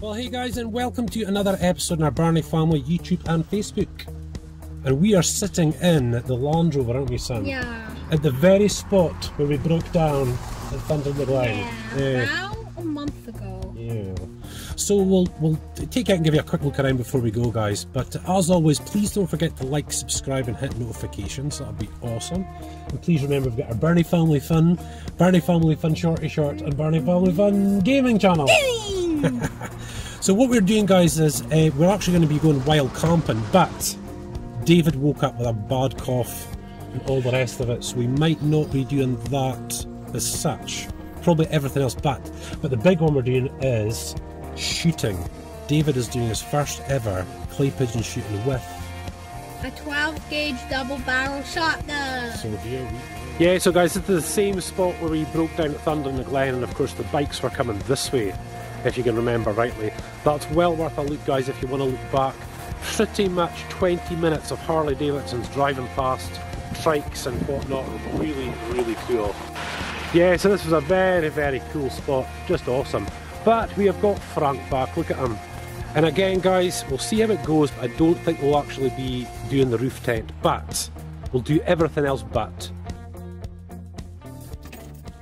Well, hey guys, and welcome to another episode in our Birnie Family YouTube and Facebook. And we are sitting in the Land Rover, aren't we, son? Yeah. At the very spot where we broke down at Thunder the Line. Yeah. About a month ago. Yeah. So we'll we'll take out and give you a quick look around before we go, guys. But as always, please don't forget to like, subscribe, and hit notifications. That'll be awesome. And please remember we've got our Birnie Family Fun, Birnie Family Fun Shorty Short, and Birnie Family Fun Gaming channel. so what we're doing, guys, is uh, we're actually going to be going wild camping, but David woke up with a bad cough and all the rest of it, so we might not be doing that as such. Probably everything else, but but the big one we're doing is shooting. David is doing his first ever clay pigeon shooting with. A 12 gauge double barrel shotgun. So here we Yeah, so guys, it's the same spot where we broke down at Thunder in the Glen, and of course the bikes were coming this way, if you can remember rightly. That's well worth a look, guys, if you want to look back. Pretty much 20 minutes of Harley Davidsons driving past, trikes and whatnot. Really, really cool. Yeah, so this was a very, very cool spot. Just awesome. But we have got Frank back, look at him. And again, guys, we'll see how it goes, but I don't think we'll actually be doing the roof tent. But we'll do everything else but.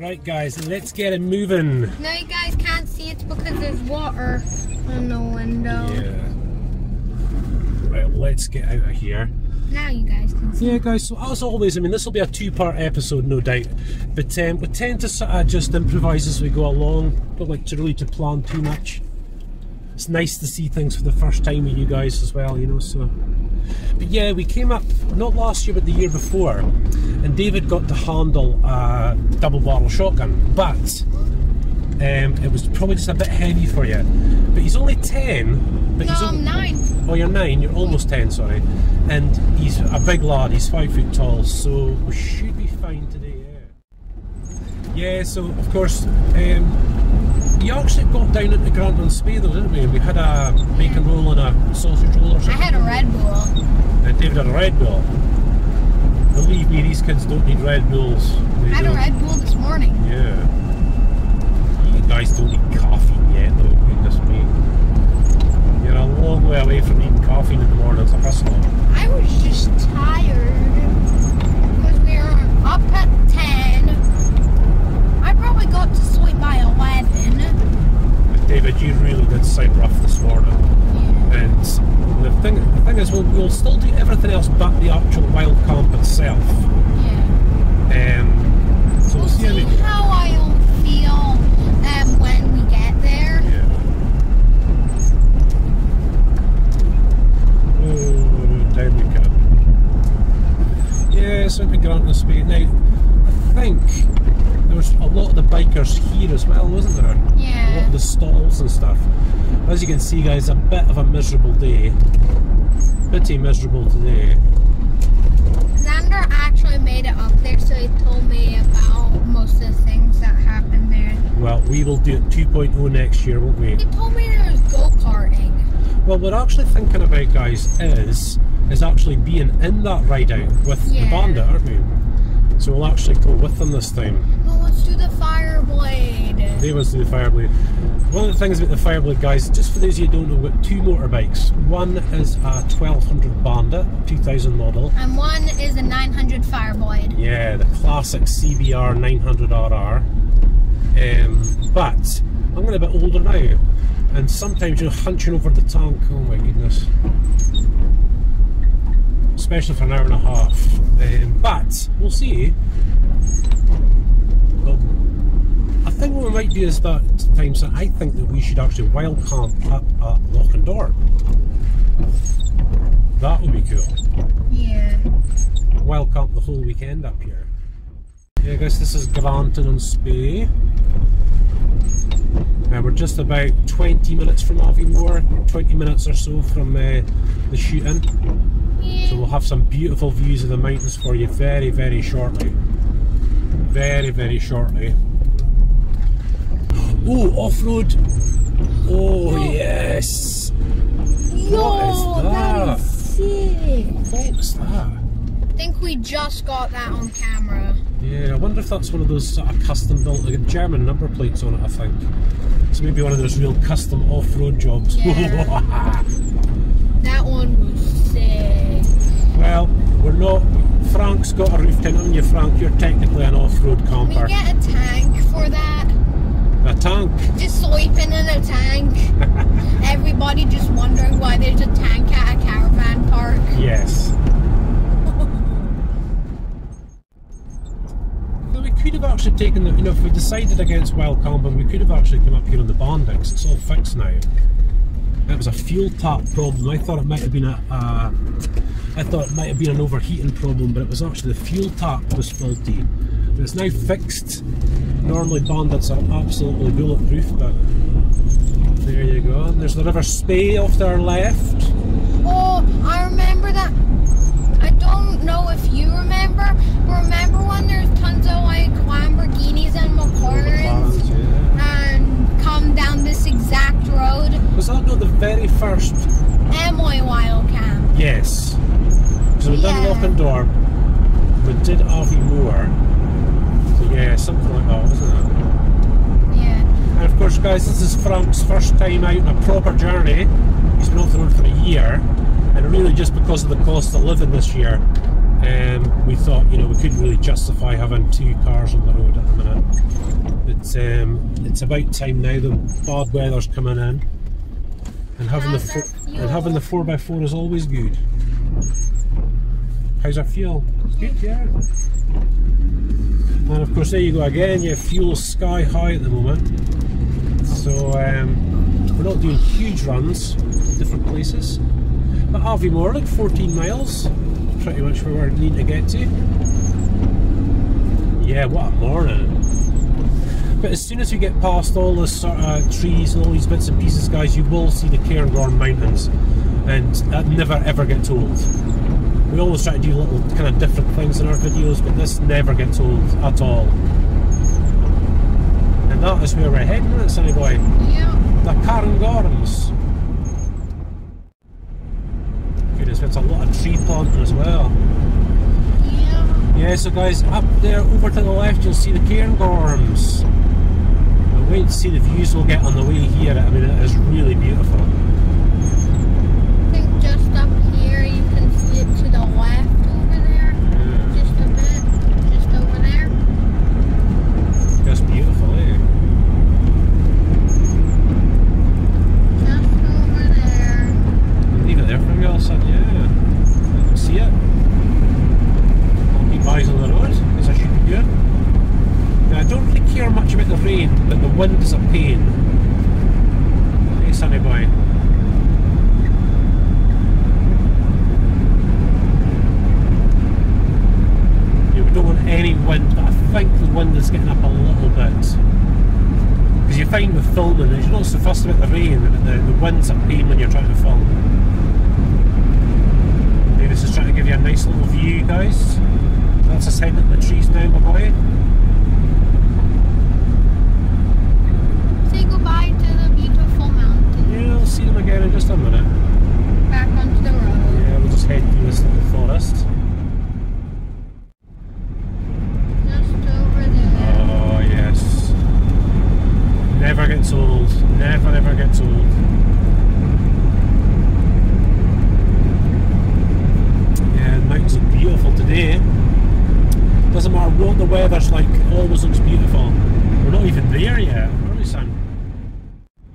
Right, guys, let's get it moving. Now you guys can't see it because there's water in the window. Yeah. Right, let's get out of here. Now you guys can see. Yeah, guys, so as always, I mean, this will be a two part episode, no doubt. But um, we tend to sort of just improvise as we go along. Don't like to really to plan too much. It's nice to see things for the first time with you guys as well, you know, so. But yeah, we came up, not last year, but the year before, and David got to handle a double barrel shotgun, but um, it was probably just a bit heavy for you. But he's only 10. But No, he's I'm nine. Oh, you're nine. You're almost ten. Sorry. And he's a big lad. He's five foot tall, so we should be fine today. Yeah. Yeah. So of course, um, we actually got down at the Grantown though, didn't we? And We had a bacon roll and a sausage roll or something. I had a Red Bull. And David had a Red Bull. Believe me, these kids don't need Red Bulls. They I had a don't. Red Bull this morning. Yeah. You guys don't need caffeine yet, though. Goodness me. You're a long way away from eating caffeine in the morning. It's a hustle. I was just tired because we were up at 10. Probably got to sleep by 11. But David, you really did sound rough this morning. Yeah. And the thing, the thing is, we'll, we'll still do everything else but the actual wild camp itself. yeah. Um, so We'll we'll see how see how I'll feel um, when we get there. Yeah. Oh, down we come. Yeah, so we grant the speed. Now, I think there was a lot of the bikers here as well, wasn't there? Yeah. A lot of the stalls and stuff. As you can see, guys, a bit of a miserable day. Pretty miserable today. Xander actually made it up there, so he told me about most of the things that happened there. Well, we will do it 2.0 next year, won't we? He told me there was go karting. Well, what we're actually thinking about, guys, is is actually being in that ride out with the Yeah. bandit, aren't we? So we'll actually go with them this time. Do the Fireblade. They was the Fireblade. One of the things about the Fireblade, guys, just for those of you who don't know, we've got two motorbikes. One is a 1200 Bandit, 2000 model. And one is a 900 Fireblade. Yeah, the classic CBR 900RR. Um, but I'm getting a bit older now, and sometimes you're hunching over the tank. Oh my goodness. Especially for an hour and a half. Um, but we'll see. I think what we might do is that times that I think that we should actually wild camp up at Lochindorb. That would be cool Yeah. wild camp the whole weekend up here. Yeah, guys, this is Grantown-on-Spey. Uh, we're just about 20 minutes from Aviemore, 20 minutes or so from uh, the shooting. So we'll have some beautiful views of the mountains for you very, very shortly. Very, very shortly. Oh, off-road! Oh, yes! Yo, that is sick. What's that? I think we just got that on camera. Yeah, I wonder if that's one of those sort of custom built like German number plates on it. I think so. Maybe one of those real custom off-road jobs. Yeah. that one was sick. well, we're not. Frank's got a roof tent on you, Frank. You're technically an off-road Can we camper. get a tank for that? A tank. Just sleeping in a tank. Everybody just wondering why there's a tank at a caravan park. Yes. Well, we could have actually taken the, you know, if we decided against wild camping, we could have actually come up here on the Bandits. It's all fixed now. It was a fuel tap problem. I thought it might have been a, uh, I thought it might have been an overheating problem, but it was actually the fuel tap was faulty. It's now fixed. Normally bandits are absolutely bulletproof, but there you go. And there's the River Spey off to our left. Oh, I remember that. I don't know if you remember. Remember when there's tons of like Lamborghinis and McLarens and come down this exact road? Was that not the very first? Emily Wildcamp. Yes. So we done Yeah. Lochindorb, we did Aviemore. Yeah, something like that, wasn't it? Yeah. And of course, guys, this is Frank's first time out on a proper journey. He's been off the road for a year, and really just because of the cost of living this year, um, we thought, you know, we couldn't really justify having two cars on the road at the minute. It's um, it's about time now. The bad weather's coming in, and having the How's four, that fuel? and having the four x four is always good. How's our fuel? It's good, yeah. And of course, there you go again. Yeah, fuel sky high at the moment. So um, we're not doing huge runs, different places. But Aviemore, like 14 miles, pretty much where we need to get to. Yeah, what a morning. But as soon as you get past all the sort of trees and all these bits and pieces, guys, you will see the Cairngorm Mountains. And that never ever gets old. We always try to do little kind of different things in our videos, but this never gets old at all. And that is where we're heading, isn't it, Sonny Boy? Yeah. The Cairngorms. Goodness, it's a lot of tree planting as well. Yeah. Yeah, so guys, up there over to the left, you'll see the Cairngorms. But wait to see the views we'll get on the way here. I mean, it is really beautiful. I think just up here you can see it to the left over there. Just a bit. Just over there. Just beautiful, eh? Just over there. Leave it there for me, all son. Yeah. I can see it. I'll keep eyes on the road, as I should be doing. Now, I don't really care much about the rain, but the wind is a pain. Hey, sonny boy. Yeah, we don't want any wind, but I think the wind is getting up a little bit. Because you find with filming, you're not so fussed about the rain, but the, the wind's a pain when you're trying to film. This is trying to give you a nice little view, guys. That's us heading up the trees now, my boy. Say goodbye to the beautiful mountain. Yeah, I'll see them again in just a minute. Back onto the road. Yeah, we'll just head through this little forest. Just over there. Oh, yes. Never gets old. Never, ever gets old. Yeah, the mountains look beautiful today. Doesn't matter what the weather's like, it always looks beautiful. We're not even there yet, are we, son?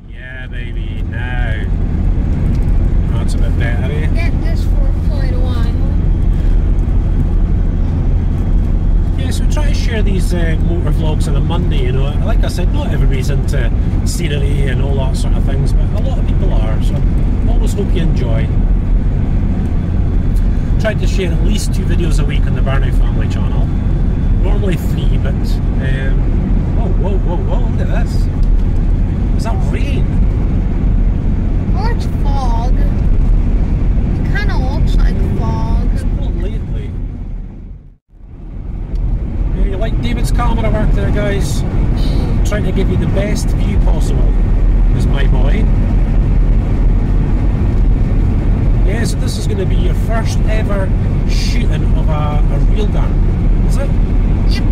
Yeah, baby, now. That's a bit better, eh? Get this for quite a while. Yeah, so we try to share these uh, motor vlogs on a Monday, you know. Like I said, not everybody's into scenery and all that sort of things, but a lot of people are, so I always hope you enjoy. Tried to share at least two videos a week on the Birnie Family channel. Normally three, but um, whoa, whoa, whoa, whoa! Look at this. Is that rain? Or it's fog. It kind of looks like fog. It's not lately. Yeah, you like David's camera work there, guys? Trying to give you the best view possible. Is my boy. Yeah, so this is going to be your first ever shooting of a, a real gun, is it? Yep.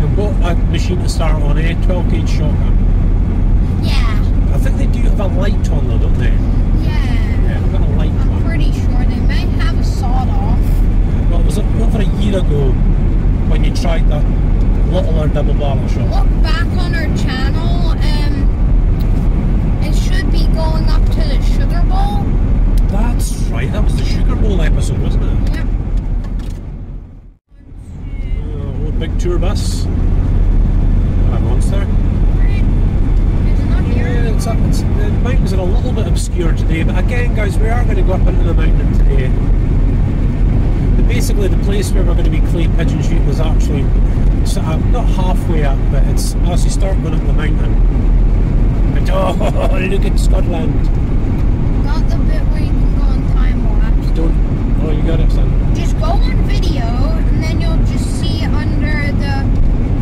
They've got a machine to start on a 12 gauge shotgun. Yeah. I think they do have a light on though, don't they? Yeah. Yeah, they've got a light I'm on. pretty sure they might have a sawed off. Well, it was it over a year ago when you tried that double shot? Look back on our channel. Um, it should be going up to the Sugar Bowl. That's right, that was the Sugar Bowl episode, wasn't it? Yep. Uh, old big tour bus. Uh, it not Yeah, it's up, it's, the mountains are a little bit obscure today, but again, guys, we are going to go up into the mountain today. Basically, the place where we're going to be clay pigeon shooting is actually of not halfway up, but it's as you start going up the mountain. And oh, look at Scotland! Got the bit where you can go on time lapse. Don't. Oh, you got it, son. Just go on video, and then you'll just see under the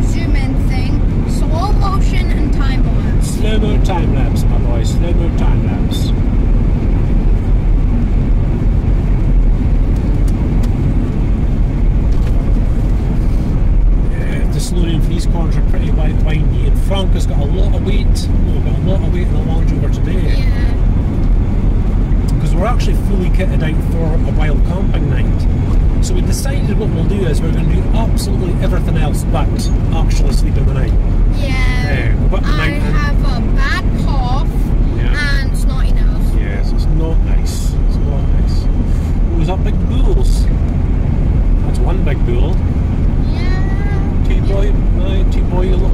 zoom in thing, slow motion and time lapse. Slow mo time lapse, my boy. Slow mo time lapse. Yeah, the slow for these corners are pretty wide, windy, and Frank has got a lot of weight. We've got a lot of weight in the Land Rover today Yeah. because we're actually fully kitted out for a wild camping night. So we decided what we'll do is we're going to do absolutely everything else but actually sleep in the night. Yeah. Yeah, got the I have a bad cough Yeah. and snotty nose. Yes, it's not nice. It's not nice. Oh, is that big bulls? That's one big bull. Boy, uh, two boy little,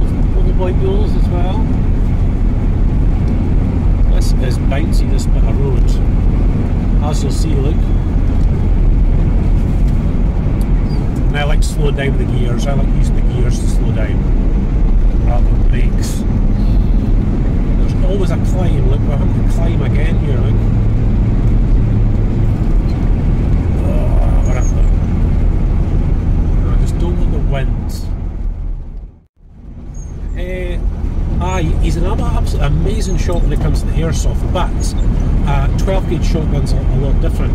boy bulls as well. This is bouncy, this bit of road. As you'll see, look. And I like to slow down the gears. I like to use the gears to slow down rather than brakes. There's always a climb. Look, we're having to climb again here. Look. Oh, we're up there. I just don't want the wind. Uh, aye, he's another absolutely amazing shot when it comes to the airsoft, but uh, 12 gauge shotguns are a lot different.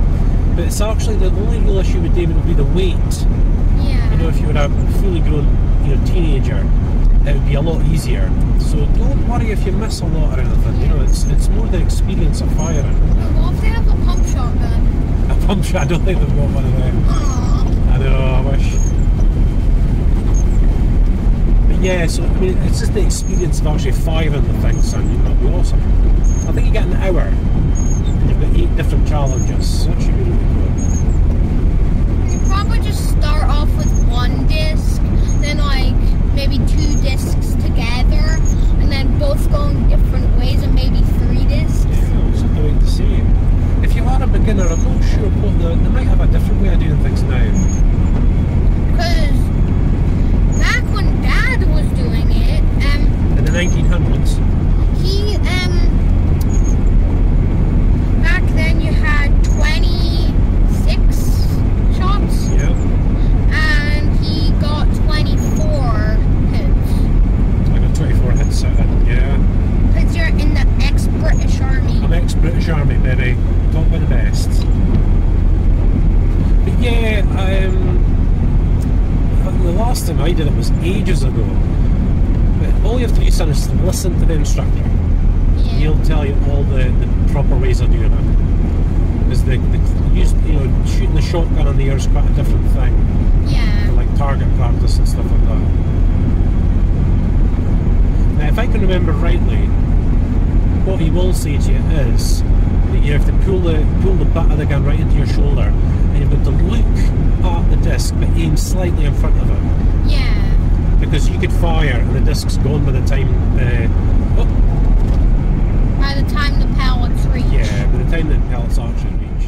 But it's actually the only real issue with David would be the weight. Yeah. You know, if you were a fully grown, you know, teenager, it would be a lot easier. So don't worry if you miss a lot or anything. You know, it's it's more the experience of firing. What if they have a pump shotgun? A pump shot, I don't think they've got one of them. Aww. I know, I wish. Yeah, so I mean, it's just the experience of actually firing the thing, son. You know, be awesome. I think you get an hour, and you've got eight different challenges. So that should be really cool. You probably just start off with one disc, then like maybe two discs together, and then both go in different ways, and maybe three discs. Yeah, just have to wait. If you are a beginner, I'm not sure what the, they might have a different way of doing things now. Because back when Dad was doing it, um, In the 1900s, he um, back then you had 26 shots, yeah, and he got 24 hits. I got 24 hits of it, yeah. Because you're in the ex-British Army. I'm ex-British Army, baby. Top of the best. But yeah, um, the last time I did it was ages ago. All you have to do, son, is listen to the instructor. Yeah. He'll tell you all the, the proper ways of doing it. Because the, the use, you know, shooting the shotgun on the air is quite a different thing. Yeah. For, like target practice and stuff like that. Now, if I can remember rightly, what he will say to you is that you have to pull the pull the butt of the gun right into your shoulder, and you've got to look at the disc but aim slightly in front of it, Yeah. Because you could fire and the disc's gone by the time the oh, By the time the pellets reach. yeah by the time the pellets actually reach.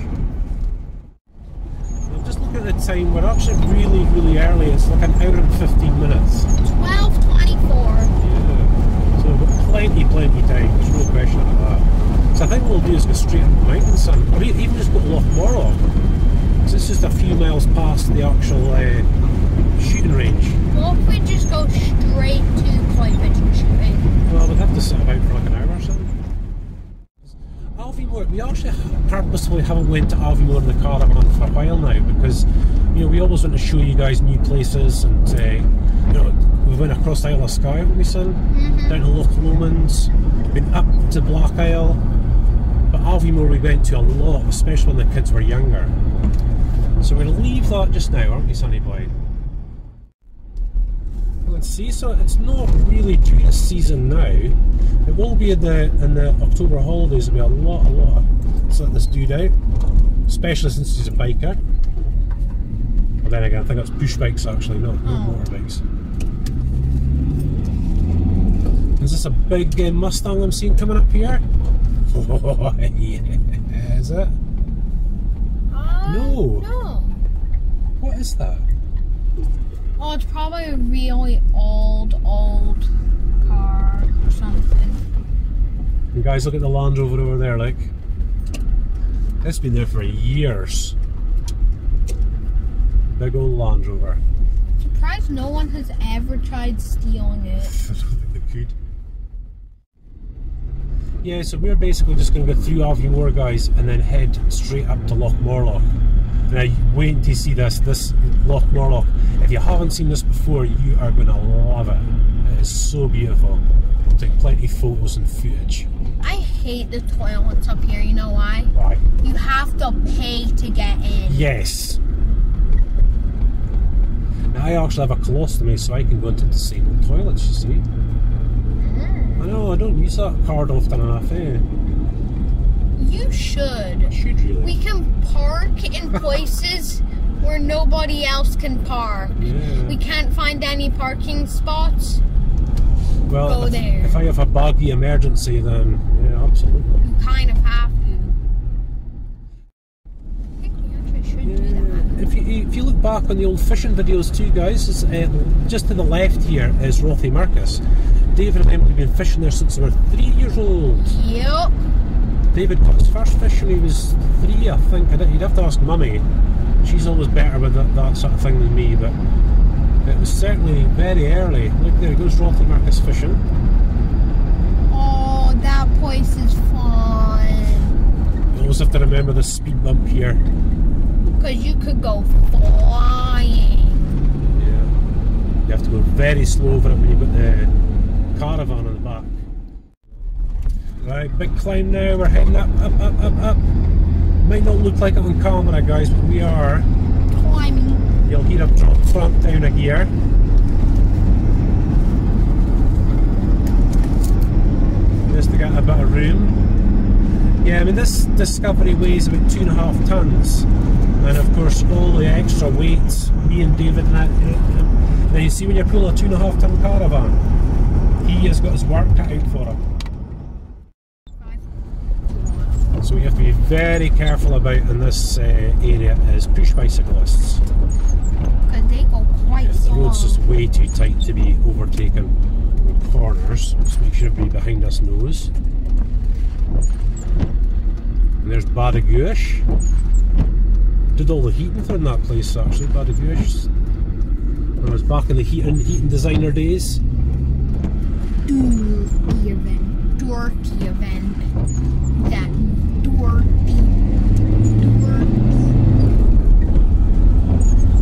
Now, just look at the time. We're actually really really early. It's like an hour and fifteen minutes. 1224. Yeah. So we've got plenty, plenty time. There's no question about that. So I think what we'll do is go straight up the mountain, son, or even just go to Loch Morlich. So it's just a few miles past the actual uh, shooting range. What if we just go straight to clay pigeon shooting? Well, we'd have to sit about for like an hour or something. Alfie, we're, we actually purposefully haven't went to Aviemore in the caravan for a while now because you know we always want to show you guys new places and uh, you know we went across the Isle of Skye haven't we son Mhm. down to Loch Lomond been up to Black Isle but Aviemore we went to a lot especially when the kids were younger so we're going to leave that just now aren't we sonny boy let's see. So it's not really tourist season now. It will be in the in the October holidays. There'll be a lot a lot of let this dude out especially since he's a biker. Well then again I think it's push bikes actually not, not Oh. motorbikes. Is this a big uh, Mustang I'm seeing coming up here? Oh yeah. Is it? Uh, No. No. what is that Oh, it's probably a really old, old car or something. You guys look at the Land Rover over there, like. It's been there for years. Big old Land Rover. Surprised no one has ever tried stealing it. I don't think they could. Yeah, so we're basically just going to go through Aviemore, guys, and then head straight up to Loch Morlich. Now, waiting to see this, this Loch Morlich. If you haven't seen this before, you are going to love it. It is so beautiful. Take plenty of photos and footage. I hate the toilets up here, you know why? Why? You have to pay to get in. Yes. Now, I actually have a colostomy, so I can go into disabled toilets, you see. Mm. I know, I don't use that card often enough, eh? You should. Should really. We can park in places where nobody else can park. yeah. We can't find any parking spots. well, go if, there. if I have a buggy emergency, then yeah, absolutely. You kind of have to. I think we actually should do that. If you, if you look back on the old fishing videos too, guys, uh, just to the left here is Rothiemurchus. David and Emily have been fishing there since they were three years old. Yep. David caught his first fish when he was three, I think. I You'd have to ask Mummy. She's always better with that, that sort of thing than me, but it was certainly very early. Look, there goes Rothiemurchus fishing. Oh, that place is fun. You always have to remember the speed bump here. Because you could go flying. Yeah. You have to go very slow over it when you've got the caravan on the back. Right, big climb now. We're heading up, up, up, up, up. Might not look like it on camera, guys, but we are. Climbing. You'll hear dropped front down a gear. Just to get a bit of room. Yeah, I mean this Discovery weighs about two and a half tons, and of course all the extra weights. Me and David and that. Eh, eh. Now you see when you pull a two and a half ton caravan, he has got his work cut out for him. So we have to be very careful about in this uh, area is push bicyclists. Because they go quite The road's just way too tight to be overtaken in corners. Just make sure everybody behind us knows. And there's Badaguish. Did all the heating for in that place actually, Badaguish. When I was back in the heating, heating designer days. Dorky event. Dorky event. That dorky. Dorky.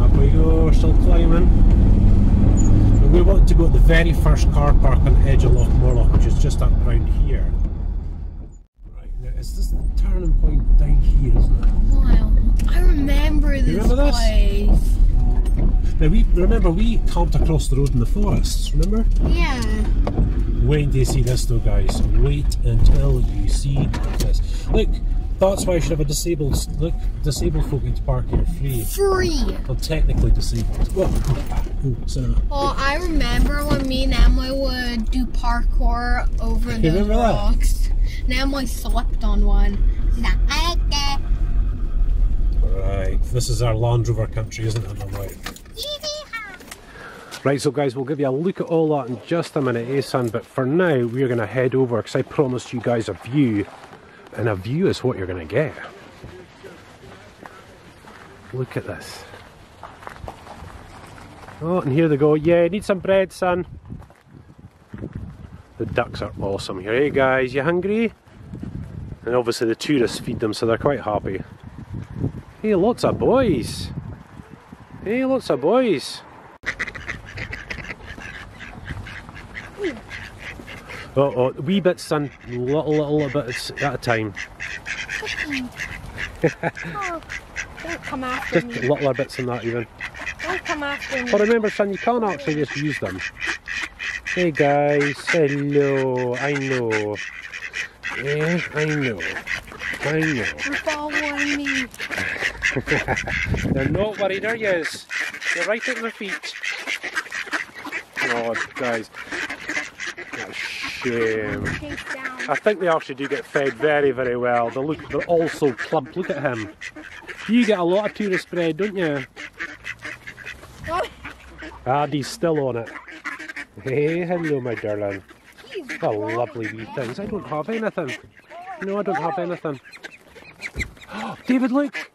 Up we go, we're still climbing. And we want to go at the very first car park on the edge of Loch Morlich, which is just up around here. Right, now is this the turning point down here, isn't it? Wow. I remember this remember this? place. Now we remember we camped across the road in the forests, remember? Yeah. Wait until you see this though guys. Wait until you see this. Look, that's why I should have a disabled look, disabled folk get to park here free. Free. Well technically disabled. Well oh, so Well, I remember when me and Emily would do parkour over You those remember that? And Emily slipped on one. She's. Right, this is our Land Rover country, isn't it? I'm right. Right, so guys, we'll give you a look at all that in just a minute, eh, son? But for now, we're going to head over because I promised you guys a view, and a view is what you're going to get. Look at this. Oh, and here they go. Yeah, need some bread, son. The ducks are awesome here. Hey guys, you hungry? And obviously the tourists feed them, so they're quite happy. Hey, lots of boys. Hey, lots of boys. Oh, oh, wee bits, son. Little, little bits at a time. Oh, don't come after Just me. littler bits than that, even. Don't come after me. But remember, son, you can't actually just use them. Hey, guys. Hello. I know. Yeah, I know. I know. You're following me. They're not worried, are yous? They're right at their feet. Oh, guys. What shame. I think they actually do get fed very, very well. They look, they're all so plump. Look at him. You get a lot of tourist bread, don't you? Addy's ah, still on it. Hey, hello, my darling. Oh, lovely wee things. I don't have anything. No, I don't have anything. David, look!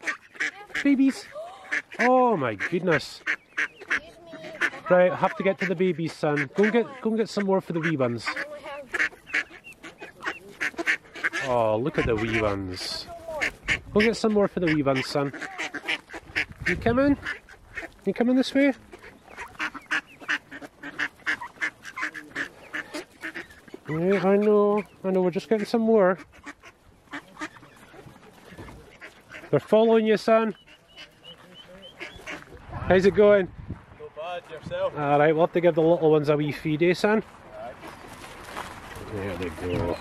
Babies! Oh my goodness. Right, have to get to the babies, son. Go and get go and get some more for the wee ones. Oh, look at the wee ones. Go get some more for the wee ones, son. You coming? You coming this way? Yeah, I know. I know. We're just getting some more. They're following you, son. How's it going? Not bad yourself. All right, we'll have to give the little ones a wee feed, eh, son? There they go.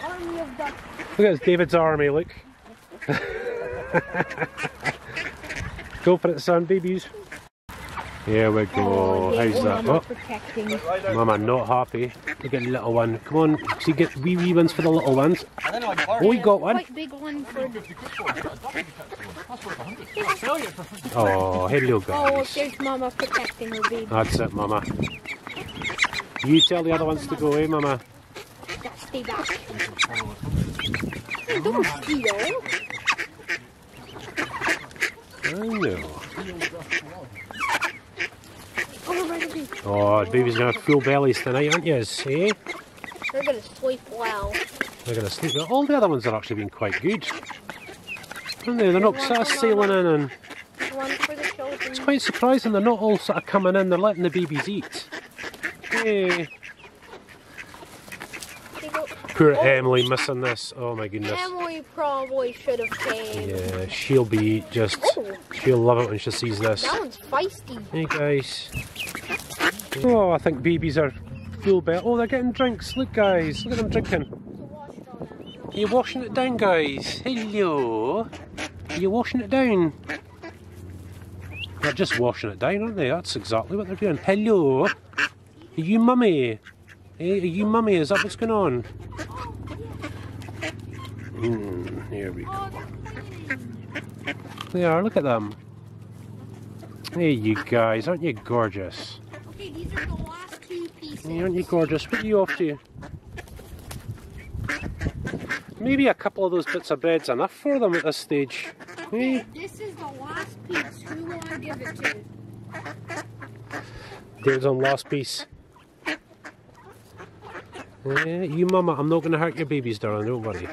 Army of ducks. Look at this, David's army, look. go for it, son, babies. Here we go. How's that? Oh, protecting. Mama, not happy. Look at the little one. Come on, see, get wee wee ones for the little ones. Oh, we got one. Quite big one for. Oh, hello, Oh, guys. there's Mama protecting her baby. That's it, Mama. You tell the other ones to go, eh, Mama? Stay back. I know. Oh, right, okay. Oh, the baby's gonna have full bellies tonight, aren't you? Eh? They're gonna sleep well. They're gonna sleep. well. All the other ones are actually been quite good. Aren't they? They're not sort of sailing in and One for the children. it's quite surprising they're not all sort of coming in, they're letting the babies eat. Hey. Poor Oh. Emily missing this. Oh my goodness. Emily probably should have came. Yeah, she'll be just Oh, she'll love it when she sees this. that one's feisty. Hey guys. Oh, I think babies are full belt. Oh, they're getting drinks. Look, guys. Look at them drinking. Are you washing it down, guys? Hello. Are you washing it down? They're just washing it down, aren't they? That's exactly what they're doing. Hello. Are you mummy? Hey, are you mummy? Is that what's going on? Hmm, here we go. They are. Look at them. Hey, you guys. Aren't you gorgeous? Okay, these are the last two pieces. Hey, aren't you gorgeous? What are you off to? You? Maybe a couple of those bits of bread's enough for them at this stage. Hey, This is the last piece. Who will I give it to? David's on last piece. Eh, you mama, I'm not going to hurt your babies, darling, don't worry.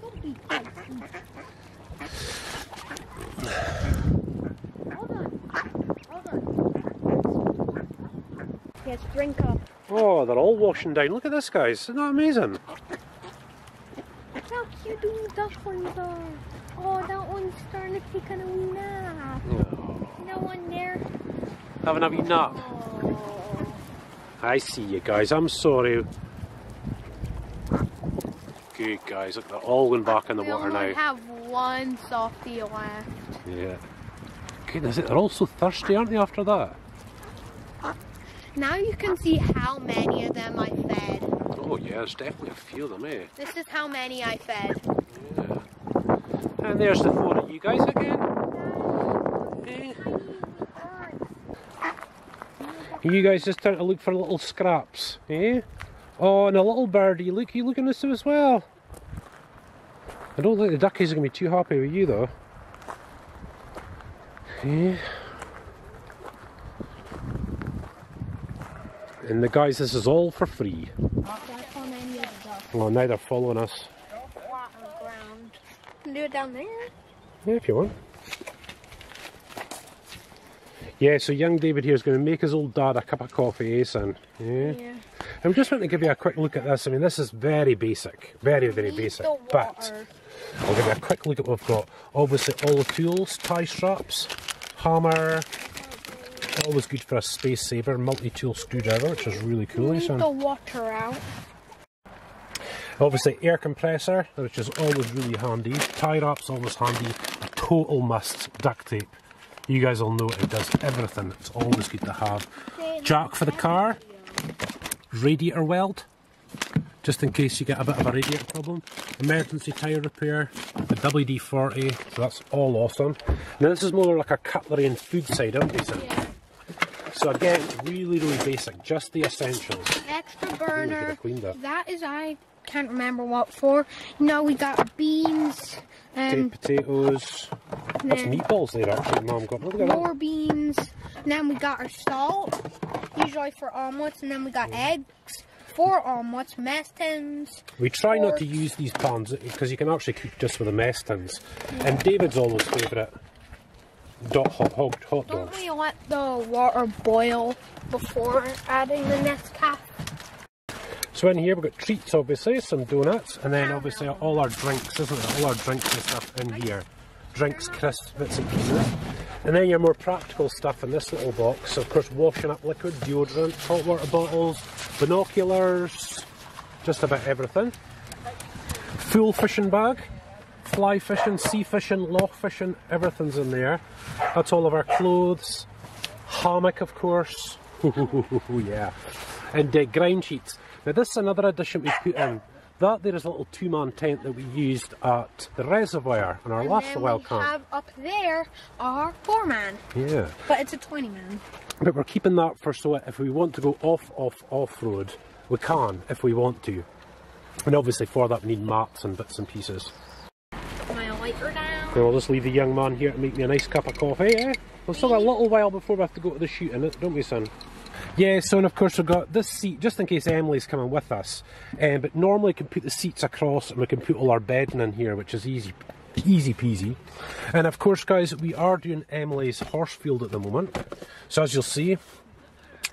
Don't be feisty. Hold on. Hold on. Yes, drink up. Oh, they're all washing down. Look at this, guys. Isn't that amazing? Look how cute these ducklings are. Oh, that one's starting to take a wee nap. Oh. That one there. Having a wee nap. Oh. I see you guys. I'm sorry. Good, guys. Look, they're all going back in the We water only now. have one softie left. Yeah. Goodness, they're all so thirsty, aren't they, after that? Now you can see how many of them I fed. Oh, yeah, there's definitely a few of them, eh? This is how many I fed. Yeah. And there's the four of you guys again. Eh? You guys just trying to look for little scraps, eh? Oh, and a little birdie. Look, you looking at this as well. I don't think the duckies are going to be too happy with you, though. Eh? And the guys, this is all for free. That's how many of the ducks. Well, now they're following us. Flat on the ground. Can do it down there. Yeah, if you want. Yeah, so young David here is going to make his old dad a cup of coffee, eh, son? Yeah. Yeah. I'm just want to give you a quick look at this. I mean, this is very basic, very, very basic. But. I'll give you a quick look at what we've got. Obviously, all the tools, tie straps, hammer, always good for a space saver, multi-tool screwdriver, which is really cool. eh, Need son? the water out. Obviously, air compressor, which is always really handy. Tie wraps, always handy. A total must. Duct tape. You guys all know it, it does everything. It's always good to have. Jack for the car. Radiator weld, just in case you get a bit of a radiator problem. Emergency tyre repair. The WD-40, so that's all awesome. Now this is more like a cutlery and food side, isn't it? Yeah. So again, really, really basic. Just the essentials. Extra burner. cleaned that. That is I can't remember what for. You know we got beans and potatoes. That's meatballs there actually, Mum got. Look at that. more beans. And then we got our salt, usually for omelets, and then we got eggs for omelets, mess tins. We try not to use these pans because you can actually cook just with the mess tins. And David's always favourite hot, hot, hot Don't dogs. we let the water boil before adding the Nescafe? So in here we've got treats obviously, some donuts, and then obviously all our drinks, isn't it? All our drinks and stuff in here. Drinks, crisps, bits and pieces. And then your more practical stuff in this little box. Of course, washing up liquid, deodorant, hot water bottles, binoculars, just about everything. Full fishing bag, fly fishing, sea fishing, loch fishing, everything's in there. That's all of our clothes. Hammock, of course. yeah. And uh, grind sheets. Now, this is another addition we put in. That there is a little two-man tent that we used at the reservoir in our And last wild we camp. have up there our four man, Yeah. but it's a 20 man. But we're keeping that for so if we want to go off, off, off road, we can if we want to. And obviously for that we need mats and bits and pieces. I'll just leave the young man here to make me a nice cup of coffee, eh? We've still got a little while before we have to go to the shoot in it, don't we, son? Yeah, so and of course we've got this seat, just in case Emily's coming with us. Um, but normally we can put the seats across and we can put all our bedding in here, which is easy, easy peasy. And of course, guys, we are doing Emily's horse field at the moment. So as you'll see,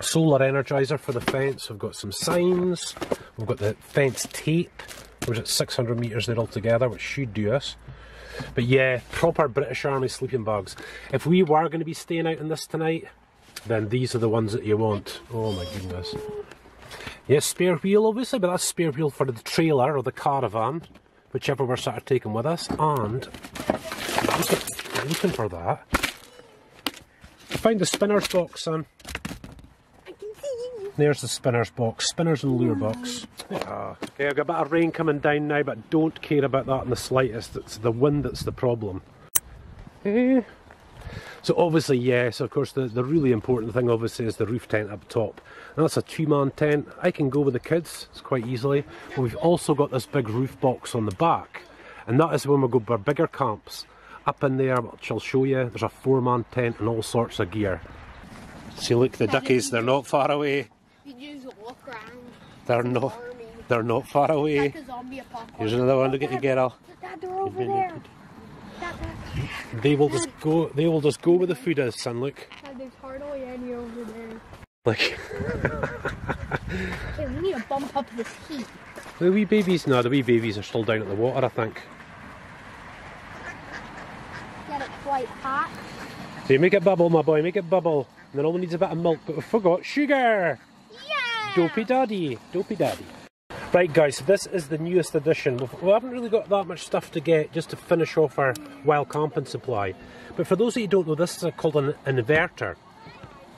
solar energizer for the fence. We've got some signs. We've got the fence tape, which is 600 metres there altogether, which should do us. But yeah, proper British Army sleeping bags. If we were going to be staying out in this tonight, then these are the ones that you want. Oh my goodness. Yes, spare wheel obviously, but that's spare wheel for the trailer or the caravan, whichever we're sort of taking with us. And looking, looking for that. Find the spinner's box, son. There's the spinner's box, spinners and lure box. Ah, okay, I've got a bit of rain coming down now, but don't care about that in the slightest. It's the wind that's the problem. Eh. So obviously, yes, of course, the, the really important thing obviously is the roof tent up top. And that's a two-man tent. I can go with the kids, it's quite easily. But we've also got this big roof box on the back. And that is when we go for bigger camps. Up in there, which I'll show you, there's a four-man tent and all sorts of gear. See, look, the duckies, they're not far away. You just walk around. They're not, Army. they're not far away. Like a zombie apocalypse. Here's another one, look at you, girl. Dad, they're over there. They will just go, they will just go where the food is, son, look. There's hardly any over there. Like, Hey, we need to bump up this heat. the wee babies, no, the wee babies are still down at the water, I think. Get it quite hot. So you make it bubble, my boy, make it bubble. And then all it needs a bit of milk, but we forgot sugar. Dopey daddy, dopey daddy. Right guys, this is the newest edition. We've, we haven't really got that much stuff to get just to finish off our wild camping supply. But for those of you who don't know, this is a, called an, an inverter.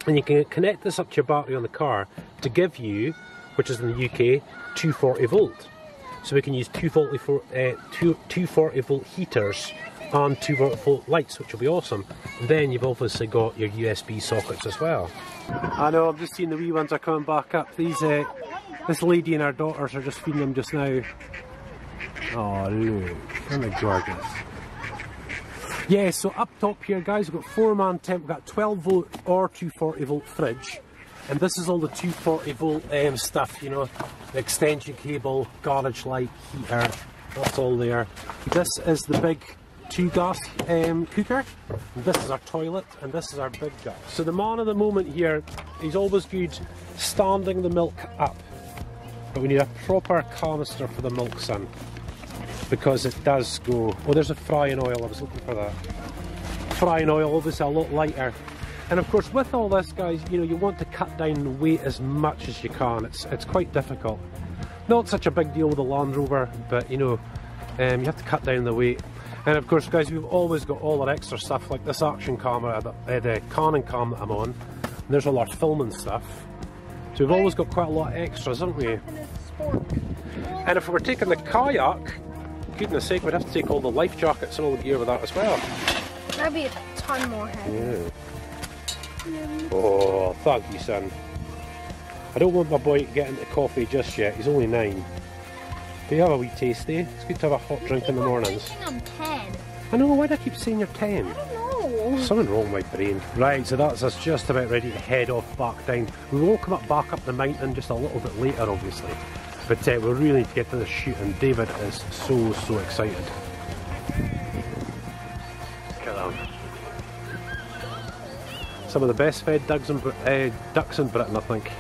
And you can connect this up to your battery on the car to give you, which is in the UK, 240 volt. So we can use 240 uh, 240 volt heaters and 240 volt lights, which will be awesome. And then you've obviously got your USB sockets as well. I know, I'm just seeing the wee ones are coming back up. These, uh, this lady and her daughters are just feeding them just now. Oh, look, isn't it gorgeous? Yeah, so up top here, guys, we've got four man tent, we've got 12 volt or 240 volt fridge. And this is all the 240 volt um, stuff, you know, the extension cable, garage light, heater, that's all there. This is the big two gas um, cooker. This is our toilet and this is our big gas. So the man of the moment here, he's always good standing the milk up. But we need a proper canister for the milk, son. Because it does go... Oh, there's a frying oil, I was looking for that. Frying oil, obviously a lot lighter. And of course, with all this, guys, you know, you want to cut down the weight as much as you can. It's, it's quite difficult. Not such a big deal with the Land Rover, but, you know, um, you have to cut down the weight. And of course, guys, we've always got all our extra stuff, like this action camera, the, uh, the Canon cam that I'm on. And there's all our filming stuff. So we've always got quite a lot of extras, haven't we? And if we were taking the kayak, goodness sake, we'd have to take all the life jackets and all the gear with that as well. That'd be a ton more heavy. Yeah. Oh, thank you, son. I don't want my boy to get into coffee just yet. He's only nine. Do you have a wee tasty? It's good to have a hot drink in the mornings. I'm 10. I know, why do I keep saying you're 10? I don't know. Something wrong with my brain. Right, so that's us just about ready to head off back down. We will come up back up the mountain just a little bit later, obviously. But uh, we really need to get to the shoot, and David is so, so excited. Look at them. Some of the best fed ducks in, uh, ducks in Britain, I think.